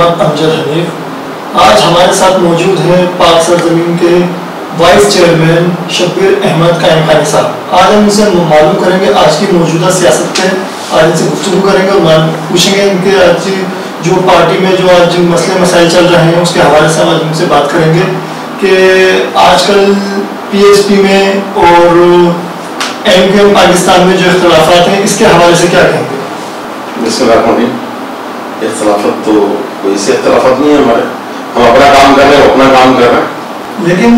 मोहम्मद अमजद हनीफ। आज हमारे साथ मौजूद हैं पाक सरजमीन के वाइस चेयरमैन शब्बीर अहमद कायम खानी साहब। आज हम इनसे मालूम करेंगे आज की मौजूदा सियासत पे। आज इनसे गुफ्तु करेंगे और पूछेंगे इनके आज जो पार्टी में जो आज मसले मसाइल चल रहे हैं, उसके हवाले से आज उनसे बात करेंगे कि आजकल पीएसपी में और एम पाकिस्तान में जो इख्तलाफात हैं, इसके हवाले से क्या कहेंगे? इख्तलाफत तो कोई से इख्तलाफत नहीं है हमारे हम अपना काम कर रहे हैं अपना काम कर रहे हैं। लेकिन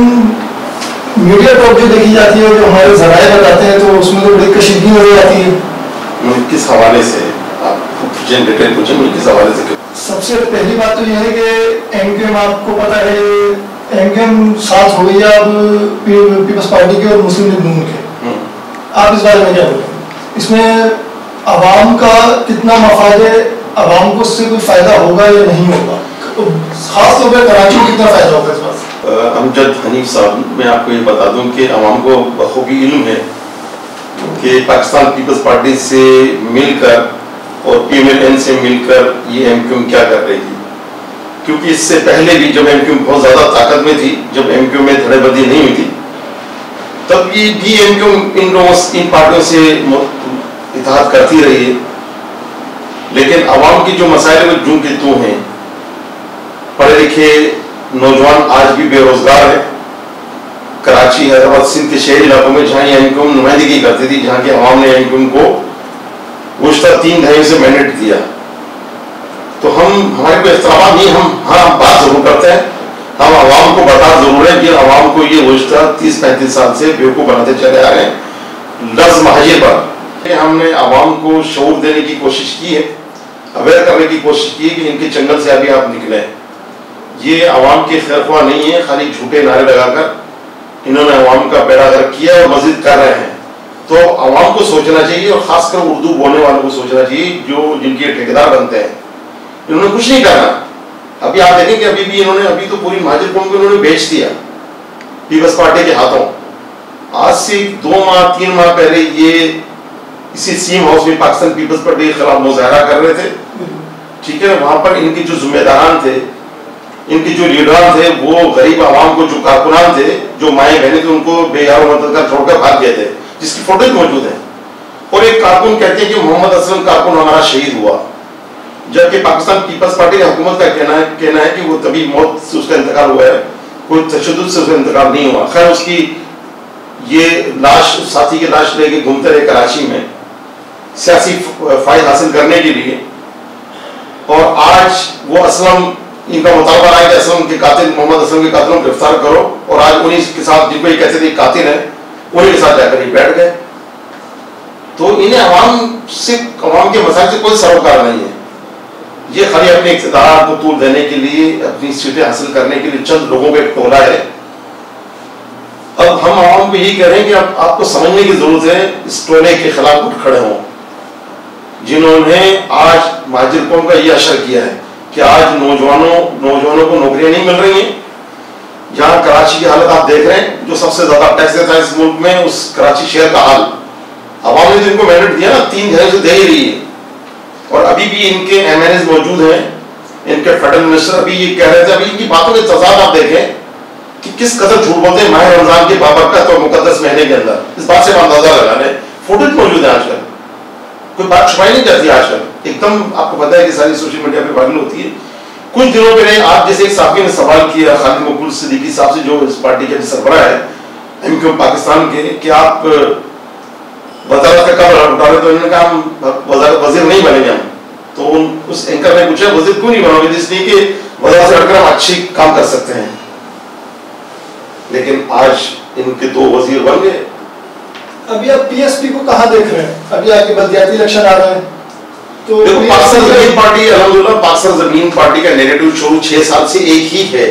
मीडिया टॉप जो देखी जाती है जो हमारे जराए बताते हैं तो उसमें तो बड़ी कशीदगी नज़र आती है। किस हवाले से आप पूछें डिटेल पूछें किस हवाले से? सबसे पहली बात तो यह है कि एम आपको पता है एम के एम साथ हो गई अब पीपल्स पार्टी के और मुस्लिम लीग नून के। हम्म। आप इस बारे में क्या बोलेंगे? इसमें आवाम का कितना मफाद है आवाम को उससे कोई फ़ायदा होगा या नहीं होगा? खास तौर पर कराची को कितना फ़ायदा होगा इस बात अमजद हनीफ साहब, मैं आपको ये बता दूँ कि आवाम को बखूबी इल्म है कि पाकिस्तान पीपल्स पार्टी से मिलकर और पीएमएलएन से मिलकर ये एमक्यूएम क्या कर रही थी। क्योंकि इससे पहले भी जब एमक्यूएम बहुत ज़्यादा ताकत में थी, जब एमक्यूएम में धड़ेबंदी नहीं हुई थी, तब ये भी एमक्यूएम इन लोगों इन पार्टियों से इतिहाद करती रही है। लेकिन आवाम की जो मसाइल में जू के तू हैं, पढ़े लिखे नौजवान आज भी बेरोजगार है। कराची, हैदराबाद, सिंध के शहरी इलाकों में जहाँ ये एनकम नुमाइंदगी करती थी, जहाँ के आवाम ने एनकम को गुजशत तीन दहाई से मैंडेट दिया। तो हम, हमारे कोई इख्तलाफ नहीं, हम हाँ बात ज़रूर करते हैं। हम आवाम को बता ज़रूर है कि आवाम को ये गुजशत तीस पैंतीस साल से बेवकूफ़ बनाते चले आ रहे हैं। लफ्ज महाजे पर हमने आवाम को शोर देने की कोशिश की है। अवेयर करने की कोशिश की कि इनके जंगल से अभी आप निकले ये आवाम की खैरख्वा नहीं है, खाली झूठे नारे लगाकर इन्होंने आवाम का बेड़ागर किया और मजिद कर रहे हैं। तो आवाम को सोचना चाहिए और खासकर उर्दू बोलने वालों को सोचना चाहिए जो जिनके ठेकेदार बनते हैं। इन्होंने कुछ नहीं करना अभी आप देखें कि अभी भी इन्होंने, अभी तो पूरी महाजिर कौम को इन्होंने बेच दिया, पीपल्स पार्टी के हाथों। आज से दो माह, तीन माह पहले ये इसी सीम हाउस में पाकिस्तान पीपल्स पार्टी के खिलाफ मुजाहरा कर रहे थे। ठीक है वहाँ पर इनके जो जिम्मेदारान थे, इनके जो लीडरान थे, वो गरीब आवाम को जो कारकुनान थे, जो माए बहने थे, उनको बेहार मदद कर छोड़कर भाग गए थे, जिसकी फ़ोटोज़ मौजूद है। और एक कारकुन कहते हैं कि मोहम्मद असलम कारकुन हमारा शहीद हुआ। जबकि पाकिस्तान पीपल्स पार्टी हुकूमत का कहना है कहना है कि वो तभी मौत से उसका इंतकाल हुआ है। कोई तशद से उसका इंतकाल नहीं हुआ। खैर, उसकी ये लाश, साथी की लाश लेके घूमते रहे कराची में। सियासी फ़ायदा हासिल करने के लिए। और आज वो असलम इनका मुतालबा रहा कि असलम के कातिल मोहम्मद असलम के कातिलों को गिरफ़्तार करो और आज उन्हीं के साथ जिनको ये कहते थे कातिल है उन्हीं के साथ जाकर ये बैठ गए। तो इन्हें अवाम से अवाम के मसाइल से कोई सरोकार नहीं है। ये खाली अपने इकतदार को तूल देने के लिए अपनी सीटें हासिल करने के लिए चंद लोगों का एक टोला है। अब हम आवाम को यही कह रहे हैं कि आप, आपको समझने की ज़रूरत है इस टोले के खिलाफ उठ खड़े हों। जिन्होंने आज महाजिर कौम का यह असर किया है कि आज नौजवानों नौजवानों को नौकरियाँ नहीं मिल रही हैं। यहाँ कराची की हालत आप देख रहे हैं, जो सबसे ज़्यादा टैक्स देता है इस मुल्क में, उस कराची शहर का हाल। आवाम ने जिनको मैंडेट दिया ना, तीन घर से दे ही रही है। और अभी भी इनके एम मौजूद हैं, इनके फेडरल मिनिस्टर अभी ये कह रहे थे, अभी इनकी बातों के तजाद आप देखें कि किस कदर झूठ बोलते हैं माह रमज़ान के बाबरकत और मुकदस महीने के अंदर। इस बात से हम अंदाज़ा लगा रहे फुटेज मौजूद है आजकल। कोई बात छुपाई नहीं जाती आजकल एकदम आपको पता है कि सारी सोशल मीडिया पे वायरल होती है। कुछ दिनों पहले आप जैसे एक साफी ने सवाल किया, खालिद मकबूल सिद्दीकी साहब से, जो इस पार्टी के सरबरा है एमक्यूएम पाकिस्तान के, कि आप वजारत का कब उठा रहे तो इन्होंने कहा, हम वज़ीर नहीं बनेंगे हम। तो उस एंकर ने पूछा, वज़ीर क्यों नहीं बनोगे? इसलिए कि वजह से हटकर हम अच्छी काम कर सकते हैं। लेकिन आज इनके दो वज़ीर बन गए। अभी आप पीएसपी को कहाँ देख रहे हैं? अभी आपके बलदियाती इलेक्शन आ रहे हैं। तो पाकिस्तान ज़मीन पार्टी अलहमदुल्ला पाकिस्तान ज़मीन पार्टी का नेगेटिव शुरू छह साल से एक ही है।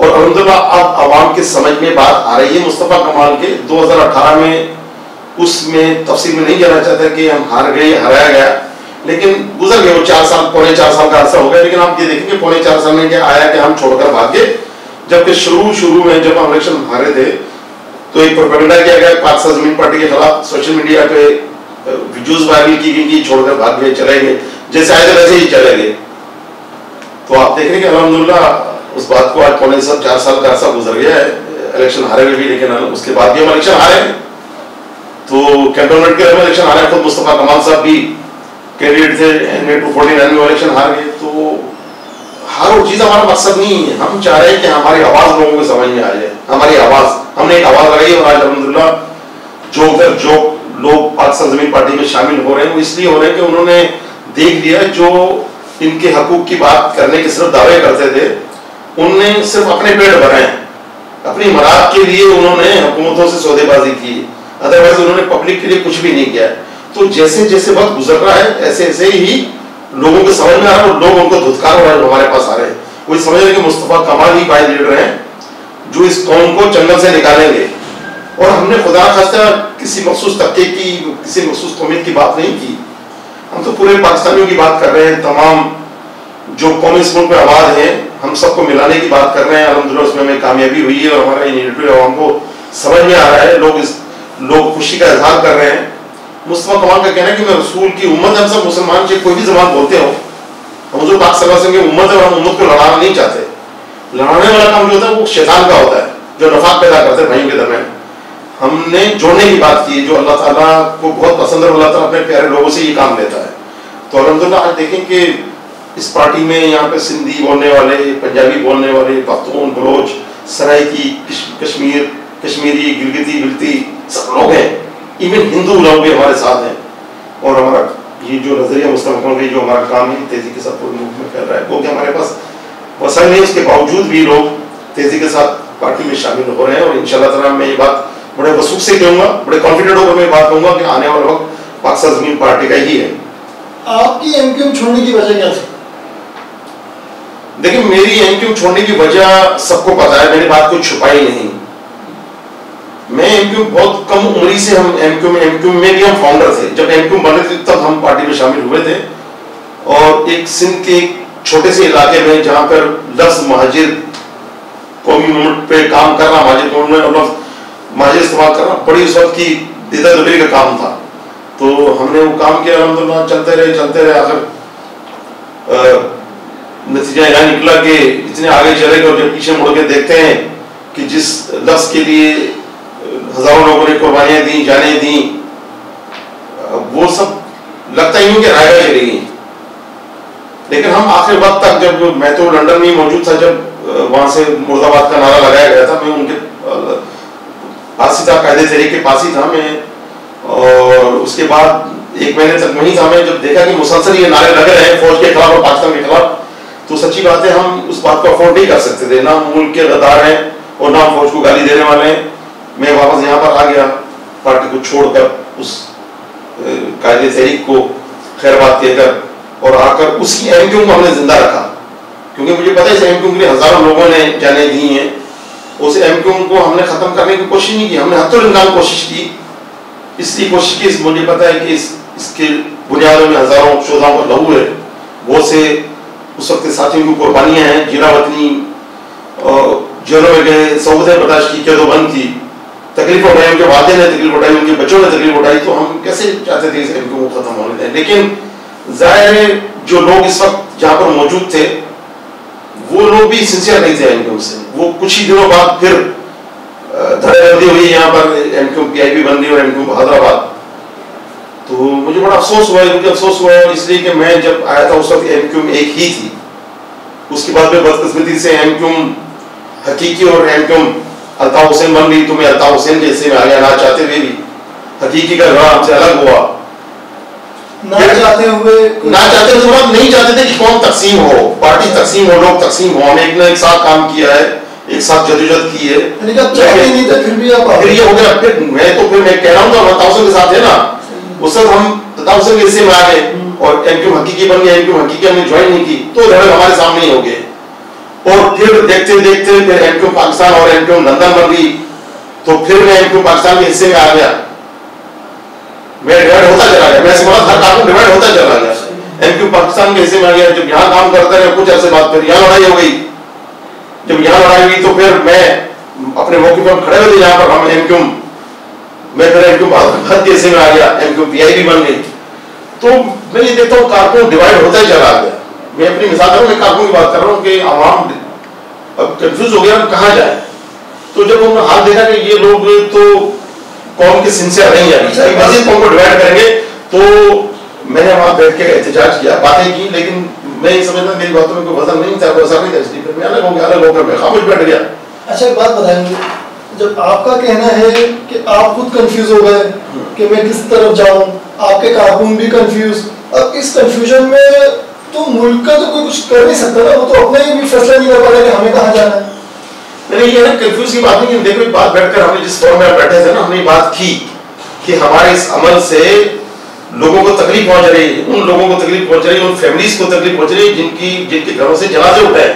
और अलहमदुल्ला अब आवाम के समझ में बात आ रही है मुस्तफ़ा कमाल के। 2018 में उसमें तफसील में नहीं जाना चाहता कि हम हार गए हराया गया। लेकिन गुजर गए वो चार साल पौने चार साल का अरसा हो गया। लेकिन आप ये देखेंगे पौने चार साल में क्या आया कि हम छोड़कर भाग गए। जबकि शुरू शुरू में जब हम इलेक्शन हारे थे तो एक प्रोपेगेंडा किया गया पाकिस्तान ज़मीन पार्टी के खिलाफ सोशल मीडिया पे वीडियोस वायरल की गई कि छोड़कर भाग गए, चले गए। जैसे आए थे वैसे ही चले गए। तो आप देख रहे हैं कि अलहमदुल्ला, उस बात को आज पौने सब चार साल का अर्सा गुजर गया है। इलेक्शन हारे हुए भी, लेकिन उसके बाद भी हम इलेक्शन हारे तो कैंटोनमेंट के इलेक्शन हारे खुद मुस्तफ़ा कमाल साहब भी कैंडिडेट थे इलेक्शन हार गए। तो हर वो चीज़ हमारा मकसद नहीं है। हम चाह रहे हैं कि हमारी आवाज़ लोगों को समझ में आ जाए। हमारी आवाज़, हमने एक आवाज़ लगाई और आज अलहमदुल्ला जो उधर जो लोग पाकिस्तान ज़मीन पार्टी में शामिल हो रहे हैं, वो इसलिए हो रहे हैं कि उन्होंने देख लिया जो इनके हकूक की बात करने के सिर्फ़ दावे करते थे, उनने सिर्फ़ अपने पेट भरे हैं अपनी मराद के लिए उन्होंने हुकूमतों से सौदेबाजी की। अदरवाइज़ उन्होंने पब्लिक के लिए कुछ भी नहीं किया। तो जैसे जैसे वक्त गुजर रहा है ऐसे ऐसे ही लोगों को समझ में आ रहा है लोग उनको धुतकार हमारे पास आ रहे हैं। वो समझ रहे कि मुस्तफ़ा कमाल ही पाए लीडर हैं, जो इस कौम को जंगल से निकालेंगे। और हमने खुदा खास्ता किसी मखसूस तबके की, किसी मखसूस कौमियत की बात नहीं की। हम तो पूरे पाकिस्तानियों की बात कर रहे हैं, तमाम जो कौमी मुल्क में आबाद हैं, हम सबको मिलाने की बात कर रहे हैं। अलहमदिल्ला उसमें हमें कामयाबी हुई है और हमारा यूनिटी आवाम को समझ में आ रहा है। लोग इस, लोग खुशी का इजहार कर रहे हैं। मुस्तफ़ा कमाल का कहना है कि मैं रसूल की उम्मत, हम सब मुसलमान चाहे कोई भी जबान बोलते हो, हम जो पाक सल्लल्लाहु की उम्मत है और हम उम्मत को लड़ाना नहीं चाहते। लड़ाने वाला काम जो होता है, वो शैतान का होता है, जो नफाक पैदा करते हैं भाइयों के दरमियान। हमने जोड़ने की बात की, जो अल्लाह ताला को बहुत पसंद है अल्लाह ताला अपने प्यारे लोगों से ये काम लेता है। तो अलहमदिल्ला आज देखें कि इस पार्टी में यहाँ पे सिंधी बोलने वाले, पंजाबी बोलने वाले पख्तून बलोच सराइकी कश्मीर, कश्मीरी गिलगिती बिलती सब लोग हैं। इवन हिंदू लोग भी हमारे साथ हैं। और हमारा ये जो नज़रिया मुस्तमकल का जो हमारा काम है तेज़ी के साथ पूरे मुल्क में फैल रहा है। क्योंकि हमारे पास वसन नहीं उसके बावजूद भी लोग तेज़ी के साथ पार्टी में शामिल हो रहे हैं। और इंशाल्लाह ताला मैं ये बात बड़े वसूख से कहूँगा बड़े कॉन्फिडेंट होकर मैं बात कहूँगा कि आने वाला वक्त पाकिस्तान ज़मीन पार्टी का ही है। आपकी एमक्यूएम छोड़ने की वजह क्या थी? देखिए मेरी एमक्यूएम छोड़ने की वजह सबको पता है मेरी बात को छुपाई नहीं। मैं एमक्यू बहुत कम उम्री से हम एमक्यू में एमक्यू में भी हम फाउंडर थे जब एमक्यू बने थे, तब हम पार्टी में शामिल हुए थे। और एक सिंध के छोटे से इलाके में जहाँ पर लफ्ज महाजिर कौमी मूवमेंट पे काम करना महाजिर मूवमेंट लफ्ज महाजिर इस्तेमाल करना, बड़ी उस वक्त की दिदा दुबरी का काम था। तो हमने वो काम किया अलहमदुल्ला चलते रहे चलते रहे, आखिर नतीजा यह निकला कि इतने आगे चले गए और जब पीछे मुड़ के देखते हैं कि जिस लफ्ज के लिए हज़ारों लोगों ने कुर्बानियाँ दी, जाने दी। वो सब लगता ही कि रायगा चली गई। लेकिन हम आखिर वक्त तक जब मैं तो लंदन में मौजूद था, जब वहाँ से मुर्दाबाद का नारा लगाया गया था, मैं उनके पास कायदे तरीके के पास ही था मैं। और उसके बाद एक महीने तक वहीं था मैं, जब देखा कि मुसलसल ये नारे लगे रहे हैं फौज के खिलाफ और पाकिस्तान के खिलाफ तो सच्ची बात है, हम उस बात को अफोर्ड नहीं कर सकते थे। ना मुल्क के गद्दार हैं और ना फौज को गाली देने वाले हैं। मैं वापस यहाँ पर आ गया, पार्टी को छोड़कर उस कायदे तहरीक को खैर बात कहकर और आकर उसकी एमक्यू को हमने ज़िंदा रखा। क्योंकि मुझे पता है इस एमक्यू के लिए हज़ारों लोगों ने जाने दी हैं। उस एमक्यू को हमने खत्म करने की कोशिश नहीं की, हमने हत्तुल इम्कान कोशिश की। इसलिए कोशिश की, इस मुझे पता है कि इस इसके बुनियादों में हज़ारों शोधाओं का लहू है। वो से उस वक्त साथियों की कुर्बानियाँ हैं जीरा वतनी जेलों में गए, सऊदे बर्दाश्त की क्या बंद की। तकलीफ़ उठाई, उनके वादे ने तकलीफ़ उठाई, उनके बच्चों ने तकलीफ़ उठाई तो हम कैसे चाहते थे इनको वो खत्म होने दें? लेकिन ज़ाहिर है, जो लोग इस वक्त जहाँ पर मौजूद थे, वो लोग भी सिंसियर नहीं थे एमक्यूम से वो कुछ ही दिनों बाद फिर धड़ेबंदी हुई यहाँ पर एमक्यूम पी आई पी बन गई और एमक्यूम हैदराबाद। तो मुझे बड़ा अफसोस हुआ, मुझे अफसोस हुआ इसलिए कि मैं जब आया था उस वक्त एमक्यूम एक ही थी। उसके बाद में बदकस्मती से एमक्यूम हकीकी और एमक्यूम अल्ताफ हुसैन बन गई तुम्हें अल्ताफ हुसैन जैसे में आ गया ना चाहते हुए भी। हकीकी का घर हमसे अलग हुआ। ना चाहते हुए ना चाहते हुए मतलब नहीं चाहते थे कि कौन तकसीम हो। पार्टी तकसीम हो लोग तकसीम हो। हमने एक ना एक साथ काम किया है एक साथ जदोजहद की है। नहीं थे फिर भी आप फिर ये हो गया फिर मैं तो फिर मैं कह रहा हूँ तो अल्ताफ हुसैन के साथ है ना। उस वक्त हम अलता हुसैन के हिस्से में आ गए और एमक्यू हकीकी बन गया एमक्यू हकीकी हमने ज्वाइन नहीं की तो धड़क हमारे सामने ही हो गए। और फिर देखते देखते फिर एमक्यू पाकिस्तान और एमक्यू लंदन बन गई तो फिर मैं एमक्यू पाकिस्तान के हिस्से में आ गया। मैं डिवाइड होता चला गया। मैं समझा हर काम डिवाइड होता चला गया। एमक्यू पाकिस्तान के हिस्से में आ गया। जब यहाँ काम करते रहे, कुछ ऐसे बात फिर यहाँ लड़ाई हो गई। जब यहाँ लड़ाई हुई तो फिर मैं अपने मौके पर खड़े हुए यहाँ पर हम एमक्यू मैं फिर एमक्यू पाकिस्तान के हिस्से में आ गया। एमक्यू पीआईबी बन गई। तो मैं ये देखता हूँ कारकुन डिवाइड होता ही चला गया। मैं अपनी मिसाल मैं कारकुन की बात कर रहा हूँ कि आवाम अब कंफ्यूज हो गया हम कहाँ जाए। तो जब हमने हाल देखा कि ये लोग तो कौन के सिंसियर नहीं है मजीद कौन को डिवाइड करेंगे तो मैंने वहाँ बैठ के एहतजाज किया, बातें की, लेकिन मैं ये समझता मेरी बातों में कोई वज़न नहीं था वैसा नहीं था इसलिए मैं अलग हो गया अलग होकर मैं खामोश बैठ गया। अच्छा एक बात बताएँगे जब आपका कहना है कि आप खुद कंफ्यूज हो गए कि मैं किस तरफ़ जाऊँ, आपके कारकुन भी कंफ्यूज अब इस कंफ्यूजन में तो मुल्क का तो कोई कुछ कर नहीं सकता ना वो तो अपने ही भी फैसला नहीं कर पा रहा कि हमें कहाँ जाना है। मैंने ये ना कंफ्यूज की बात नहीं देखो बात बैठकर हमने जिस फॉर्म में बैठे थे ना, हमने बात की कि हमारे इस अमल से लोगों को तकलीफ़ पहुँच रही है, उन लोगों को तकलीफ़ पहुँच रही है, उन फैमिलीज़ को तकलीफ़ पहुँच रही है, जिनकी, जिनके घरों से जनाजे उठे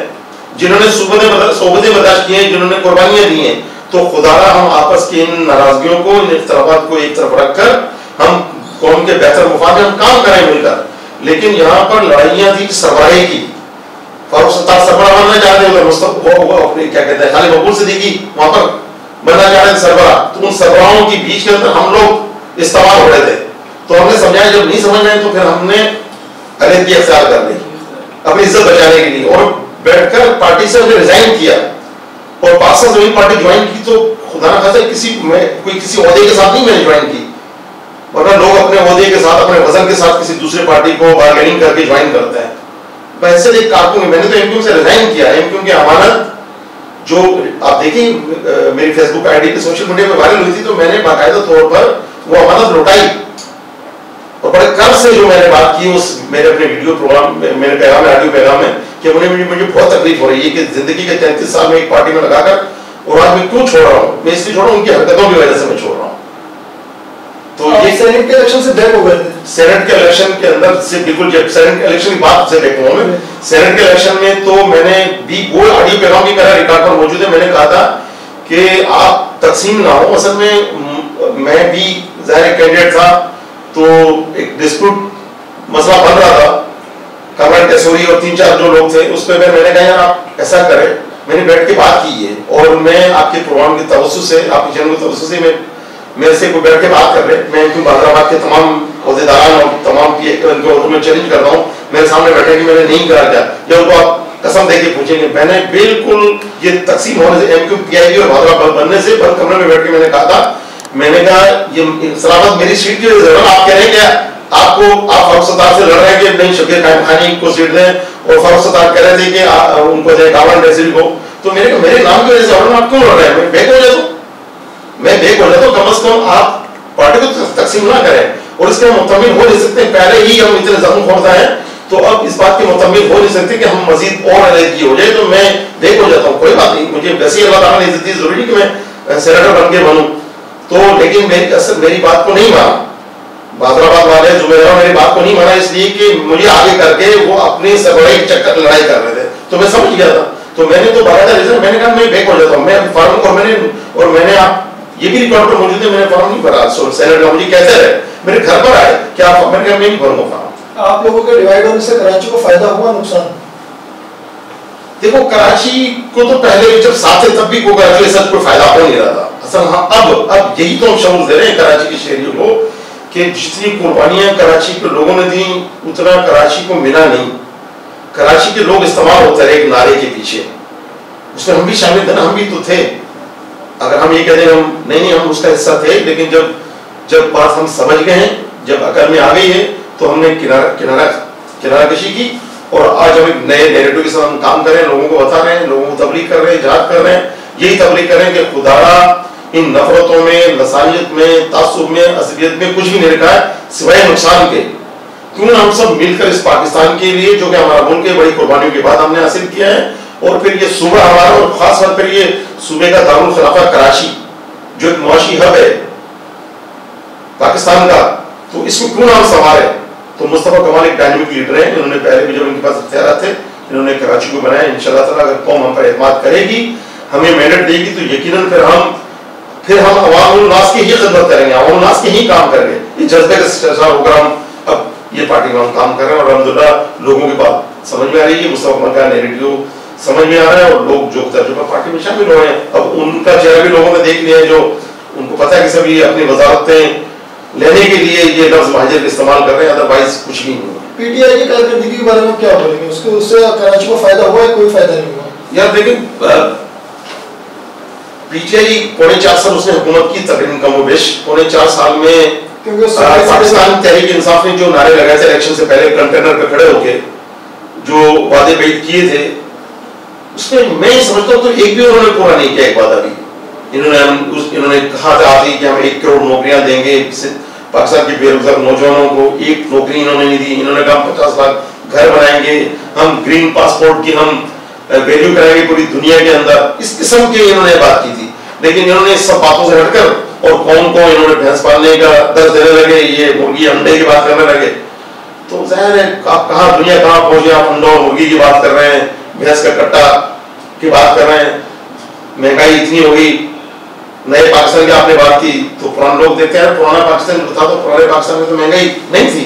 जिन्होंने सुबह सोबतें बर्दाश्त की हैं, जिन्होंने कुर्बानियाँ दी हैं। तो खुदारा, हम आपस की इन नाराजगियों को, इन इख्तलाफात को एक तरफ़ रखकर, हम कौम के बेहतर मुफाद हम काम करें मिलकर। लेकिन यहाँ पर लड़ाइयाँ थी सरबराही की। फारूक सत्तार बनना वो, अपने क्या कहते हैं खाली मकबूल सिद्दीकी वहाँ पर बनना चाह रहे सरबरा तो उन के बीच के अंदर हम लोग इस्तेमाल हो रहे थे। तो हमने समझाया जब नहीं समझ रहे तो फिर हमने की अख्तियार कर ली अपनी इज़्ज़त बचाने के लिए। और बैठकर पार्टी से हमने रिजाइन किया। और पार्टी ज्वाइन की तो खुदा ना खासा किसी मैं कोई किसी के साथ नहीं मैंने ज्वाइन की। वरना लोग अपने अहदे के साथ, अपने वज़न के साथ किसी दूसरे पार्टी को बार्गेनिंग करके ज्वाइन करते हैं। वैसे एक कारकुन मैंने तो एमक्यू से रिजाइन किया एमक्यू की अमानत, जो आप देखिए मेरी फेसबुक आईडी पे सोशल मीडिया पे वायरल हुई थी तो मैंने बाकायदा तौर पर वो अमानत लौटाई। और बड़े कर्ज से जो मैंने बात की, उस मेरे अपने वीडियो प्रोग्राम मेरे पैगाम में ऑडियो पैगाम में, कि मुझे मुझे मुझे बहुत तकलीफ़ हो रही है कि ज़िंदगी के तैंतीस साल में एक पार्टी में लगाकर और आज मैं क्यों छोड़ रहा हूँ? मैं इसलिए छोड़ रहा हूँ, उनकी हरकतों की वजह से मैं छोड़ रहा हूँ। तो ये सेनेट के इलेक्शन से बैक हो गए सेनेट के इलेक्शन के अंदर से बिल्कुल जब सेनेट के इलेक्शन की बात से हुआ मैं सेनेट के इलेक्शन में तो मैंने भी वो ऑडियो पैगाम भी मेरा रिकॉर्ड पर मौजूद है। मैंने कहा था कि आप तकसीम ना हो। असल में मैं भी ज़ाहिर कैंडिडेट था तो एक डिस्प्यूट मसला बन रहा था। कमर कैसोरी और तीन चार जो लोग थे उस पर मैंने कहा यार आप ऐसा करें। मैंने बैठ के बात की है और मैं आपके प्रोग्राम के तवसु से आपके चैनल के तवसु से मैं मेरे से कोई बैठ के बात कर रहे मैं क्यों हैदराबाद के तमाम अहदेदारान और तमाम उनको मैं चैलेंज करता हूँ। मेरे सामने बैठे कि मैंने नहीं करा क्या या उनको आप कसम दे के पूछेंगे, मैंने बिल्कुल ये तकसीम होने से एम क्यू पी और भादरा बनने से बंद कमरे में बैठ के मैंने कहा था। मैंने कहा, ये सलामत मेरी सीट की वजह आप कह रहे हैं क्या? आपको, आप फारूक सत्तार से लड़ रहे हैं कि नहीं शबीर कायम खानी को सीट दें और फारूक सत्तार कह रहे थे कि उनको दे कावन नसीर को? तो मेरे मेरे नाम की वजह से आप क्यों लड़ रहे हैं मैं बेक हो जाता मैं बेक हो कम आप पार्टी को तकसीम ना करें। और इसके मुतमिल हो नहीं सकते। पहले ही हम इतने जख्म खोलता है। तो अब इस बात के मुतमिल हो नहीं सकते कि हम मजीद और अलहदगी हो जाए। तो मैं बेक हो जाता हूँ। कोई बात नहीं। मुझे वैसे ही अल्लाह ने इज़्ज़त ज़रूरी कि मैं सेनेटर बन के बनूं। तो लेकिन मेरी असल, मेरी बात को नहीं माना। बादराबाद वाले जुमेरा मेरी बात को नहीं माना इसलिए कि मुझे आगे करके वो अपने सबड़े चक्कर लड़ाई कर रहे थे। तो मैं समझ गया था। तो मैंने तो बाकायदा रीजन मैंने कहा मैं बेक हो जाता हूँ। मैं फॉर्म और मैंने और मैंने आप ये भी रिकॉर्ड पर मौजूद है मैंने फॉर्म नहीं भरा सेनेट का मुझे कैसे रहे मेरे घर पर आए क्या मैंने कहा मैं नहीं भरूँगा फॉर्म आप लोगों के डिवाइड होने से कराची को फ़ायदा हुआ नुकसान? देखो कराची को तो पहले जब साथ थे तब भी को कराची ऐसा कोई फ़ायदा हो नहीं रहा था। असल हाँ अब अब यही तो हम शौर दे रहे हैं कराची के शहरियों को कि जितनी कुर्बानियाँ कराची के लोगों ने दी उतना कराची को मिला नहीं। कराची के लोग इस्तेमाल होते रहे एक नारे के पीछे। उसमें हम भी शामिल थे ना हम भी तो थे। अगर हम ये कहते हैं, हम नहीं हम उसका हिस्सा थे, लेकिन जब जब बात हम समझ गए हैं, जब अकल में आ गई है तो हमने किनारा किनारा किनारा कशी की, और आज हम एक नए नेरेटिव के साथ हम काम कर रहे हैं, लोगों को बता रहे हैं, लोगों को तबलीग कर रहे हैं जहाद कर रहे हैं, यही तबलीग कर रहे हैं कि खुदारा इन नफरतों में लसानियत में, तासुब में, असलियत में कुछ भी नहीं रखा है, सिवाय नुकसान के। क्यों हम सब मिलकर इस पाकिस्तान के लिए, जो कि हमारा मुल्क है, बड़ी कुर्बानियों के बाद हमने हासिल किया है और फिर ये सूबा हमारा, और खास बात फिर ये सूबे का दारुल खिलाफा कराची, जो एक मुआशी हब है, पाकिस्तान का तो इसको क्यों नाम संभाले तो मुस्तफ़ा कमाल एक डायनेमिक लीडर है, इन्होंने पहले भी जब इनके पास अख्तियार थे, इन्होंने कराची को बनाया, इंशाल्लाह ताला अगर कौम हम पर एतमाद करेगी, हमें मेहनत देगी तो यकीनन फिर हम फिर हम अवामनास की ही खिदमत करेंगे अवामनास के ही काम करेंगे। ये जज्बे के होकर हम अब ये पार्टी में हम काम कर रहे हैं, और अलहमदुल्ला लोगों की बात समझ में आ रही है, मुस्तफ़ा कमाल का नेगेटिव समझ में आ रहा है? और लोग जो तजुर्बा पार्टी में शामिल हो रहे हैं। अब उनका चेहरा भी लोगों ने देख लिया है जो उनको पता है कि सभी अपनी वजारतें लेने के लिए ये लफ्ज महाजर इस्तेमाल कर रहे हैं अदरवाइज़ कुछ भी नहीं पीटीआई की कारकर्दगी के बारे में क्या बोलेंगे? उसके उससे कराची को फ़ायदा हुआ है कोई फ़ायदा नहीं हुआ? यार पीटीआई पौने चार साल उसने हुकूमत की तकरीबन कम बेश। पौने चार साल में पाकिस्तान तहरीक इंसाफ ने जो नारे लगाए थे इलेक्शन से पहले कंटेनर पे खड़े होके जो वादे पेश किए थे उसमें मैं समझता हूँ तो एक भी उन्होंने पूरा नहीं किया एक वादा भी इन्होंने हम उस इन्होंने कहा था कि हम एक करोड़ नौकरियाँ देंगे पाकिस्तान के बेरोजगार नौजवानों को एक नौकरी इन्होंने नहीं दी। इन्होंने कहा पचास लाख घर बनाएँगे, हम ग्रीन पासपोर्ट की हम वैल्यू कराएँगे पूरी दुनिया के अंदर। इस किस्म की इन्होंने बात की थी। लेकिन इन्होंने सब बातों से हटकर और कौन कौन इन्होंने भैंस पालने का दर्द देने लगे, ये मुर्गी अंडे की बात करने लगे। तो ज़ाहिर है, आप कहा दुनिया कहाँ पहुँचे, आप अंडों और मुर्गी की बात कर रहे हैं। भैंस का कट्टा की बात कर रहे हैं। महँगाई इतनी हो गई, नए पाकिस्तान की आपने बात की तो पुराने लोग देखते हैं, पुराना पाकिस्तान था तो पुराने पाकिस्तान में तो महँगाई नहीं थी।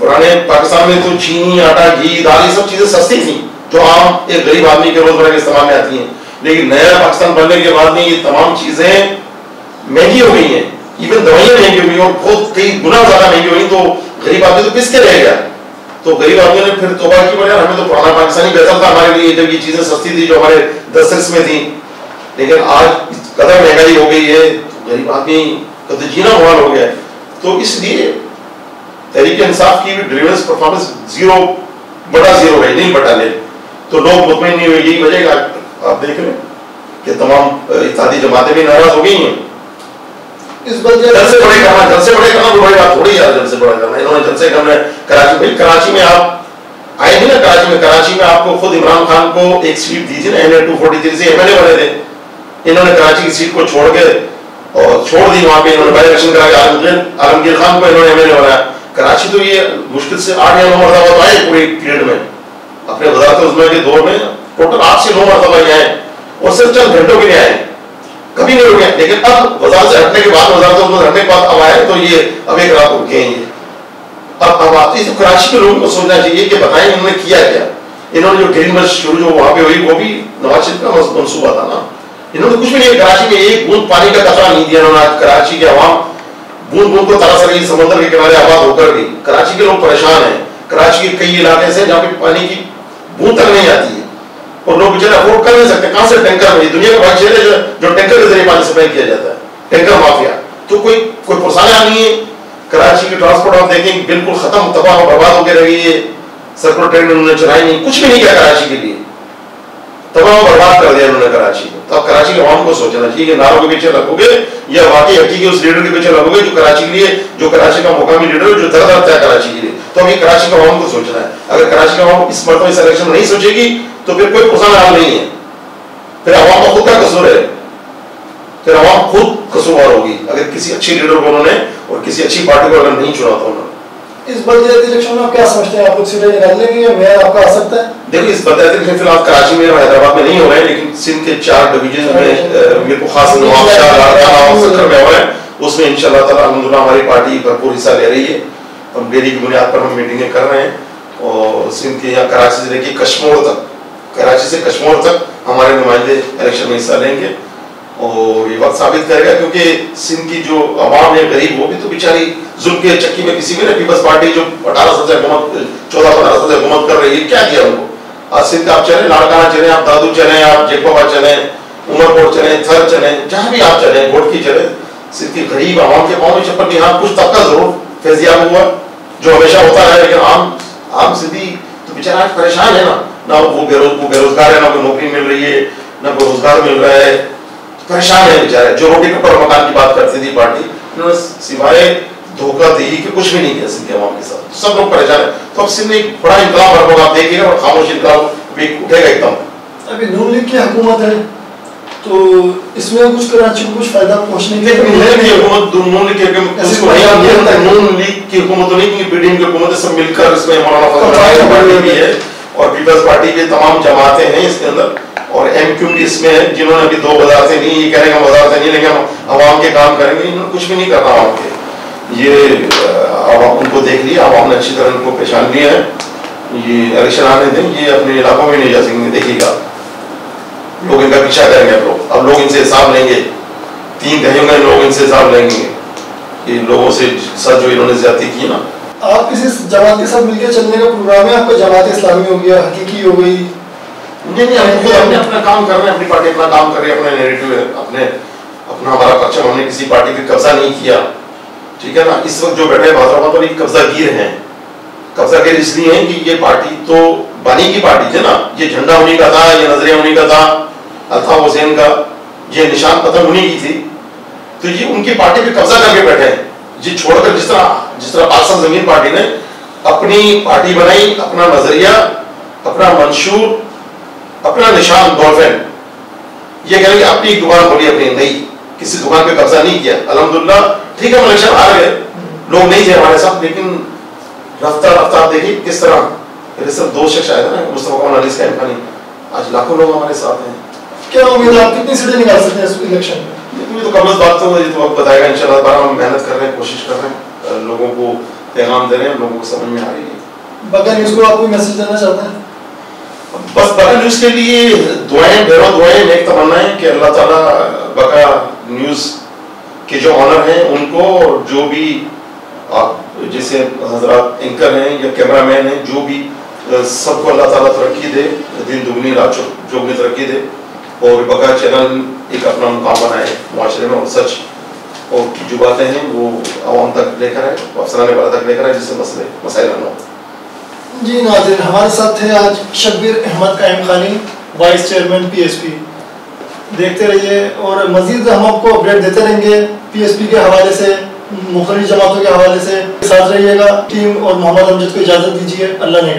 पुराने पाकिस्तान में तो चीनी, आटा, घी, दाल, ये सब चीज़ें सस्ती थी, जो आम एक गरीब आदमी के रोज़मर्रा के इस्तेमाल में आती हैं। लेकिन नया पाकिस्तान बनने के बाद में ये तमाम चीज़ें महँगी हो गई हैं। इवन दवाइयाँ महँगी हो गई और बहुत कई गुना ज़्यादा महँगी हो गई तो गरीब आदमी तो पिस के रह गया। तो गरीब आदमी ने फिर तोबा की बोला हमें तो पुराना पाकिस्तानी बेहतर था, हमारे लिए जब ये चीज़ें सस्ती थी जो हमारे दस्तरस में थी। लेकिन आज कदर महँगाई हो गई है, गरीब आदमी का तो जीना मुहाल हो गया तो इसलिए तहरीक इंसाफ की डिलीवरेंस परफॉर्मेंस ज़ीरो बड़ा ज़ीरो है, नहीं बटा ले। तो लोग मुतमिन नहीं हुए यही वजह आप देख रहे हैं कि तमाम इत्तेहादी जमातें भी नाराज़ हो गई हैं। इस से बड़े करना जल बड़े तो बड़ी बात थोड़ी यार जल बड़ा करना। इन्होंने जल से है। कराची भाई, कराची में आप आए थे ना कराची में? कराची में आपको खुद इमरान खान को एक सीट दी थी ना एन टू फोर्टी थ्री से एमएलए बने थे। इन्होंने कराची की सीट को छोड़ के और छोड़ दी वहाँ पे। इन्होंने बाई करा के आलमगीर आलमगीर खान को इन्होंने एमएलए बनाया। कराची तो ये मुश्किल से आठ या नौ मरतबा तो आए पूरे पीरियड में। अपने वजारत के दौर में टोटल आठ से नौ मरतबा आए और सिर्फ़ चंद घंटों के लिए आए। कभी नहीं रुके लेकिन अब वजारत से हटने के बाद उजमा से हटने के बाद अब आए तो ये अब एक रात रुके हैं ये अब अब हैं तो कराची के लोगों को सोचना चाहिए कि बताएँ इन्होंने किया क्या। इन्होंने जो ग्रीन बस शुरू जो वहाँ पे हुई, वो भी नवाज़ शरीफ का मंसूबा था ना। इन्होंने कुछ भी नहीं, कराची में एक बूंद पानी का कचरा नहीं दिया इन्होंने आज कराची के अवाम बूंद बूंद को तरस रही, समुद्र के किनारे आबाद होकर भी कराची के लोग परेशान हैं। कराची के कई इलाके से जहाँ पे पानी की बूंद तक नहीं आती है। और लोग बेचारे अफोर्ड कर नहीं सकते। कहाँ से टैंकर में? दुनिया का भाई शहर है जो, टैंकर के ज़रिए पानी सप्लाई किया जाता है। Tanker mafia. तो कोई कोई पुरसाना नहीं है। कराची की ट्रांसपोर्ट आप देखें बिल्कुल खत्म तबाह बर्बाद होकर रही है। सर्कुलर ट्रेन उन्होंने चलाई नहीं। कुछ भी नहीं किया कराची के लिए। तबाह बर्बाद कर दिया उन्होंने कराची को। तो अब कराची के आवाम को सोचना चाहिए कि नारों के पीछे लगोगे या वाकई हकीकी उस लीडर के पीछे लगोगे जो कराची के लिए जो कराची का मुकामी लीडर है जो दर दर है कराची के लिए। तो अभी कराची के आवाम को सोचना है। अगर कराची का आवाम इस मरतबा इस इलेक्शन में नहीं सोचेगी तो फिर कोई पुराना हाल नहीं है। फिर आवाम का खुद का कसूर है। फिर आवाम खुद कसूरवार होगी। अगर किसी अच्छे लीडर को उन्होंने और किसी अच्छी पार्टी को अगर नहीं चुना तो उन्होंने। इस बदले इलेक्शन में आप क्या समझते हैं? आप कुछ सीटें निकाल लेंगे या मेयर आपका आ सकता है? देखिए इस बताते हैं फ़िलहाल कराची में और हैदराबाद में नहीं हो रहे हैं लेकिन सिंध के चार डिवीज़न में मेरे को खास नवाब शाह में हो रहे हैं। उसमें इंशाल्लाह ताला अल्हम्दुलिल्लाह हमारी पार्टी भरपूर हिस्सा ले रही है। हम डेली की बुनियाद पर हम मीटिंगें कर रहे हैं और सिंध के यहाँ कराची से लेके कश्मीर तक कराची से कश्मीर तक हमारे नुमाइंदे इलेक्शन में हिस्सा लेंगे। और ये वक्त साबित करेगा क्योंकि सिंध की जो आवाम है, गरीब, वो भी तो बेचारी जुल्म के चक्की में किसी में ना पीपल्स पार्टी जो अठारह साल से हुकूमत चौदह पंद्रह साल से हुकूमत कर रही है क्या किया उनको? आज सिंध आप चले, लाड़काना चले, आप दादू चले, आप जेकोबा चले, उमरकोट चले, थर चले, जहाँ भी आप चले घोटकी चले, सिंध की गरीब आवाम के पाँव में चप्पल भी हाँ कुछ तबका ज़रूर फैजियाब हुआ, जो हमेशा होता है लेकिन आम आम सिंधी तो बेचारा आज परेशान है ना। ना वो बेरोज वो बेरोजगार है ना कोई नौकरी मिल रही है ना कोई रोज़गार मिल रहा है। परेशान है बेचारे जो रोटी कपड़ा और मकान की बात करती थी पार्टी उन्होंने सिवाय धोखा दी के कुछ भी नहीं किया सिंध के अवाम के साथ। सब लोग परेशान है। तो अब सिंध में एक बड़ा इंकलाब हर होगा आप देखिएगा और खामोश इंकलाब भी उठेगा एकदम। अभी नून लीग की हुकूमत है तो इसमें कुछ कराची को कुछ फ़ायदा पहुँचने के नून लीग की हुकूमत की उसको नहीं नहीं नहीं नून लीग की हुकूमत तो नहीं क्योंकि पीडीएम की हुकूमत सब मिलकर इसमें मौलाना तो फजल भी है। और पीपल्स पार्टी के तमाम जमातें हैं इसके अंदर। और एम क्यू भी इसमें है, जिन्होंने अभी दो वजारतें नहीं, ये कह रहे हैं वजारतें नहीं लेंगे हम आवाम के काम करेंगे। इन्होंने कुछ भी नहीं करना आवाम के। ये आवाम, उनको देख लिया, आवाम ने अच्छी तरह उनको पहचान लिया है। ये इलेक्शन आने दें ये अपने इलाकों में नहीं जा सकेंगे देखिएगा। लोग इनका पीछा करेंगे अब लोग। अब लोग इनसे हिसाब लेंगे। तीन में लोग इनसे हिसाब लेंगे। ये लोगों से साथ जो इन्होंने ज़्यादा की ना आप किसी जमात के साथ मिलकर चलने का प्रोग्राम है, आपका जमात इस्लामी हो गया, हकीकी हो गई। नहीं नहीं, हम खुद अपने काम कर रहे हैं, अपनी पार्टी अपना काम कर रही है, अपने नेरेटिव अपने, अपना हमारा परचम हमने किसी पार्टी पे कब्जा नहीं किया। ठीक है ना? इस वक्त जो बैठे हैं भाजपा पर एक कब्जा गिर हैं। कब्जा गिर इसलिए है कि ये पार्टी तो बानी की पार्टी थी ना? ये झंडा उन्हीं का था, ये नज़रिया उन्हीं का था, अल्ताफ हुसैन का, ये निशान पतंग उन्हीं की थी। तो ये उनकी पार्टी पे कब्जा करके बैठे हैं। ये छोड़कर जिस तरह जिस तरह पाकिस्तान ज़मीन पार्टी ने अपनी पार्टी बनाई, अपना नज़रिया, अपना मंशूर, अपना निशान डॉल्फिन ये कह रहे अपनी एक दुकान खोली अपनी, नहीं, किसी दुकान पे कब्जा नहीं किया। अलहमदुल्ला, ठीक है, हम आ गए। लोग नहीं थे हमारे साथ, लेकिन रफ्तार रफ्तार, देखिए किस तरह। मेरे सब दो शख्स आए थे ना, मुस्तफ़ा अली आज लाखों लोग हमारे साथ हैं। क्या उम्मीद है आप कितनी सीटें निकाल सकते हैं इस इलेक्शन में? लेकिन ये तो कम बात तो ये तो वक्त बताएगा इंशाल्लाह बार हम मेहनत कर रहे हैं कोशिश कर रहे हैं लोगों को पैगाम दे रहे हैं लोगों को समझ में आ रही है। बगैर न्यूज़ को आप कोई मैसेज देना चाहते हैं? बस बका न्यूज़ के लिए दुआएँ ढेरों दुआएँ नेक तमन्नाएँ कि अल्लाह ताला बका न्यूज़ के जो ऑनर हैं उनको जो भी आप जैसे हज़रत एंकर हैं या कैमरामैन हैं जो भी सबको अल्लाह ताला तरक्की दे दिन दुगनी रात चौगनी तरक्की दे। और बका चैनल एक अपना मुकाम बनाए माशरे में और सच और जो बातें हैं वो आवाम तक लेकर आए, अफसरान वाला तक लेकर आए, जिससे मसले मसाइल हल हों। जी नाजिर, हमारे साथ थे आज शब्बीर अहमद कायम खानी, वाइस चेयरमैन पीएसपी। देखते रहिए और मजीद हम आपको अपडेट देते रहेंगे पीएसपी के हवाले से मुखरी जमातों के हवाले से। साथ रहिएगा, टीम और मोहम्मद अमजद को इजाज़त दीजिए, अल्लाह ने